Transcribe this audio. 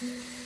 Mm-hmm.